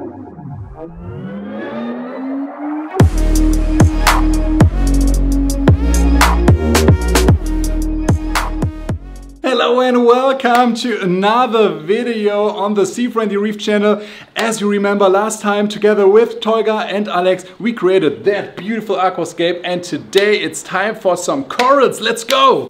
Hello and welcome to another video on the Sea Friendly Reef channel. As you remember last time together with Tolga and Alex we created that beautiful aquascape and today it's time for some corals. Let's go!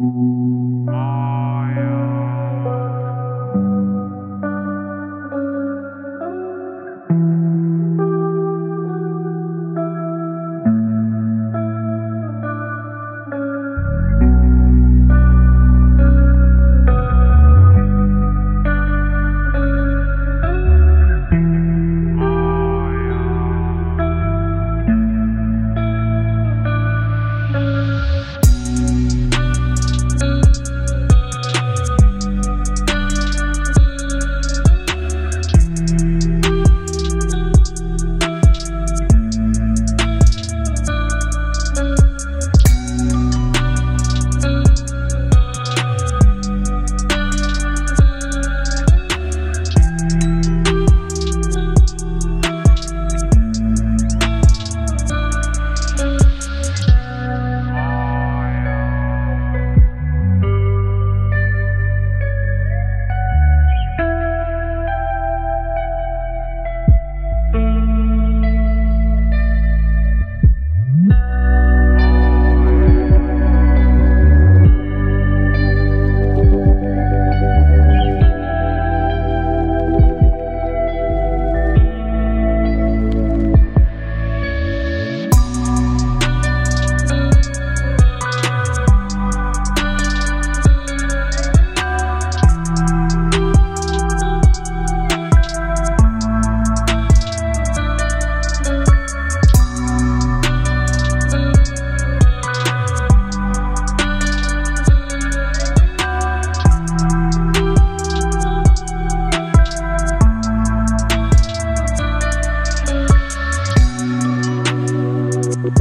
Mm-hmm.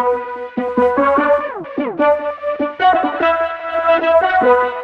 Thank you.